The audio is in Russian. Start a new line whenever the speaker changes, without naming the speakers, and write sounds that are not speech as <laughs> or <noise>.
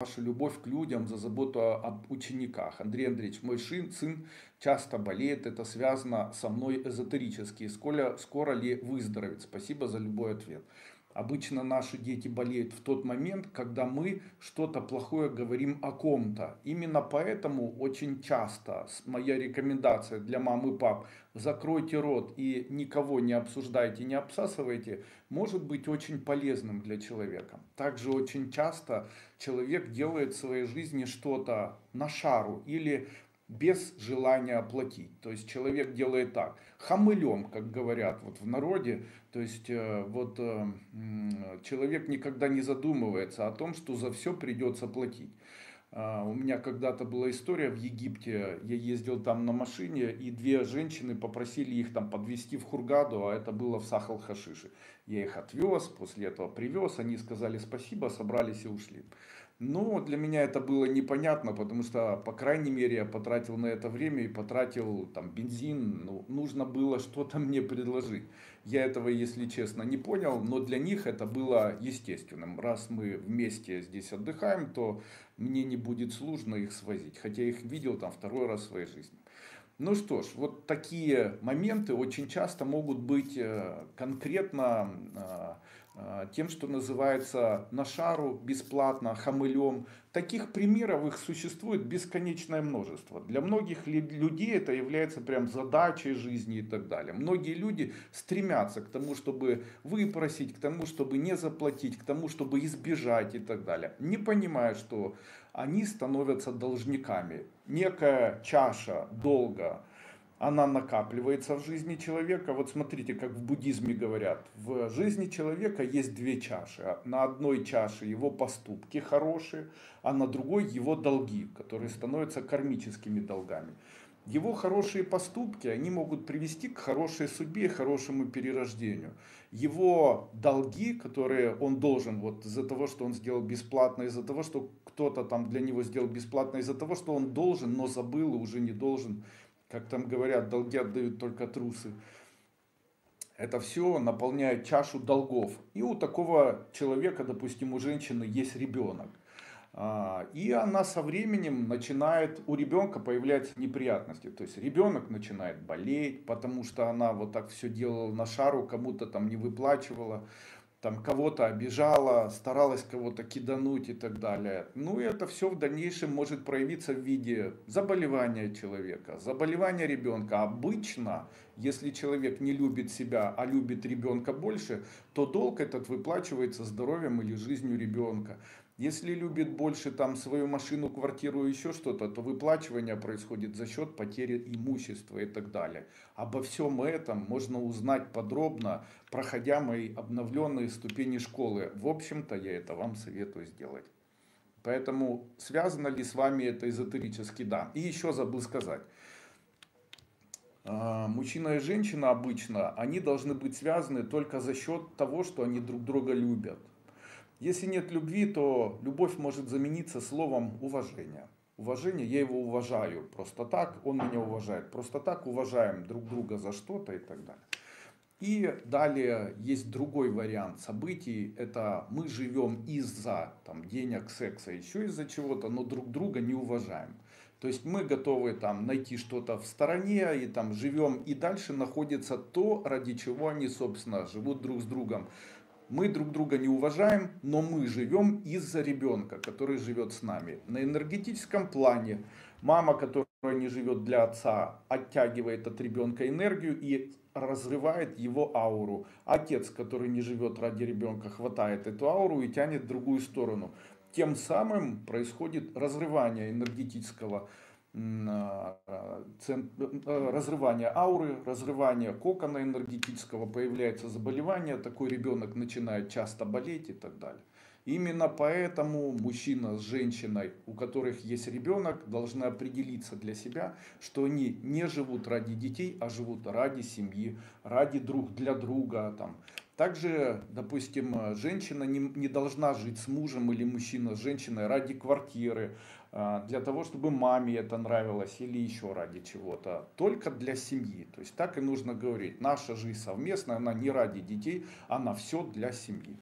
вашу любовь к людям, за заботу об учениках. Андрей Андреевич, мой сын, сын часто болеет, это связано со мной эзотерически. Скоро, скоро ли выздоровеет? Спасибо за любой ответ. Обычно наши дети болеют в тот момент, когда мы что-то плохое говорим о ком-то. Именно поэтому очень часто моя рекомендация для мам и пап закройте рот и никого не обсуждайте, не обсасывайте, может быть очень полезным для человека. Также очень часто человек делает в своей жизни что-то на шару или без желания оплатить. То есть человек делает так, хамылем, как говорят вот в народе, то есть э, вот э, человек никогда не задумывается о том, что за все придется платить. А, у меня когда-то была история в Египте, я ездил там на машине, и две женщины попросили их там подвезти в Хургаду, а это было в Сахал-Хашиши. Я их отвез, после этого привез, они сказали спасибо, собрались и ушли. Ну, для меня это было непонятно, потому что, по крайней мере, я потратил на это время и потратил там бензин. Ну, нужно было <laughs> что-то мне предложить. Я этого, если честно, не понял, но для них это было естественным. Раз мы вместе здесь отдыхаем, то мне не будет сложно их свозить. Хотя я их видел там второй раз в своей жизни. Ну что ж, вот такие моменты очень часто могут быть э, конкретно э, тем, что называется на шару, бесплатно, хамылем. Таких примеров их существует бесконечное множество. Для многих людей это является прям задачей жизни и так далее. Многие люди стремятся к тому, чтобы выпросить, к тому, чтобы не заплатить, к тому, чтобы избежать и так далее. Не понимая, что они становятся должниками. Некая чаша долга, она накапливается в жизни человека. Вот смотрите, как в буддизме говорят, в жизни человека есть две чаши. На одной чаше его поступки хорошие, а на другой его долги, которые становятся кармическими долгами. Его хорошие поступки, они могут привести к хорошей судьбе, хорошему перерождению. Его долги, которые он должен, вот из-за того, что он сделал бесплатно, из-за того, что кто-то там для него сделал бесплатно, из-за того, что он должен, но забыл и уже не должен, как там говорят, долги отдают только трусы. Это все наполняет чашу долгов. И у такого человека, допустим, у женщины есть ребенок. А, и она со временем начинает, у ребенка появляются неприятности. То есть ребенок начинает болеть, потому что она вот так все делала на шару, кому-то там не выплачивала там кого-то обижала, старалась кого-то кидануть и так далее. Ну и это все в дальнейшем может проявиться в виде заболевания человека, заболевания ребенка. Обычно, если человек не любит себя, а любит ребенка больше, то долг этот выплачивается здоровьем или жизнью ребенка. Если любит больше там свою машину, квартиру еще что-то, то выплачивание происходит за счет потери имущества и так далее. Обо всем этом можно узнать подробно, проходя мои обновленные ступени школы. В общем-то, я это вам советую сделать. Поэтому связано ли с вами это эзотерически? Да. И еще забыл сказать. А, мужчина и женщина обычно, они должны быть связаны только за счет того, что они друг друга любят. Если нет любви, то любовь может замениться словом уважения. Уважение, я его уважаю просто так, он меня уважает. Просто так уважаем друг друга за что-то и так далее. И далее есть другой вариант событий. Это мы живем из-за там, денег, секса, еще из-за чего-то, но друг друга не уважаем. То есть мы готовы там найти что-то в стороне и там живем, и дальше находится то, ради чего они, собственно, живут друг с другом. Мы друг друга не уважаем, но мы живем из-за ребенка, который живет с нами. На энергетическом плане мама, которая не живет для отца, оттягивает от ребенка энергию и разрывает его ауру. Отец, который не живет ради ребенка, хватает эту ауру и тянет в другую сторону. Тем самым происходит разрывание энергетического а, а, разрывание ауры, разрывание кокона энергетического, появляется заболевание, такой ребенок начинает часто болеть и так далее. Именно поэтому мужчина с женщиной, у которых есть ребенок, должны определиться для себя, что они не живут ради детей, а живут ради семьи, ради друг для друга. Там. Также, допустим, женщина не, не должна жить с мужем или мужчина с женщиной ради квартиры, а, для того, чтобы маме это нравилось или еще ради чего-то, только для семьи. То есть так и нужно говорить. Наша жизнь совместная, она не ради детей, она все для семьи.